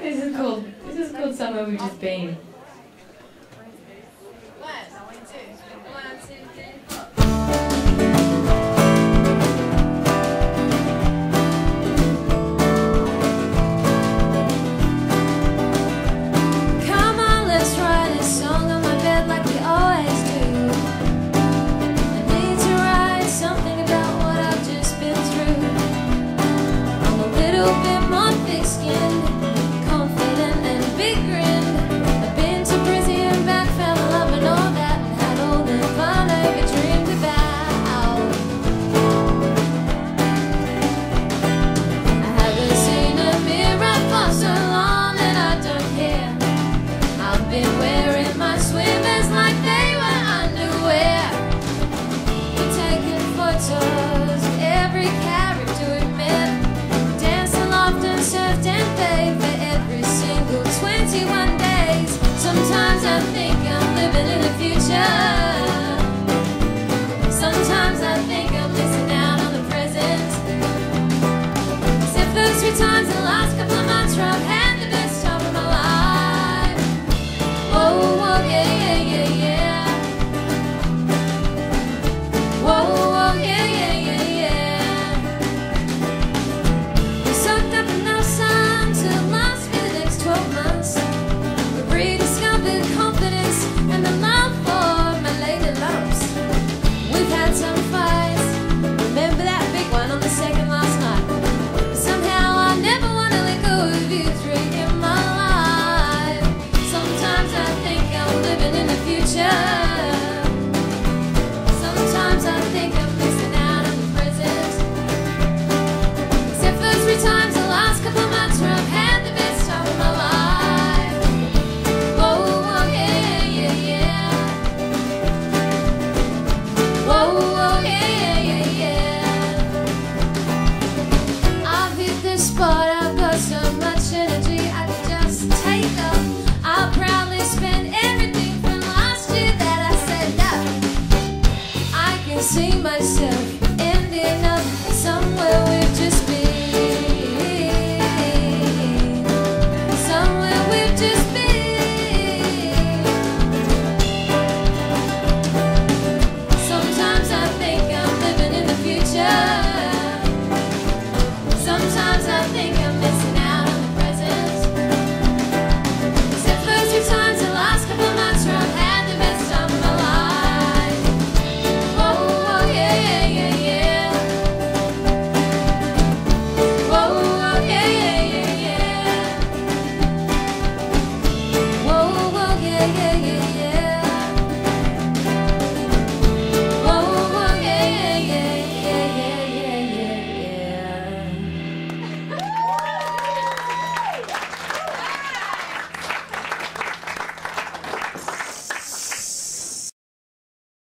This is called, this is called Somewhere We've Just Been. paixão.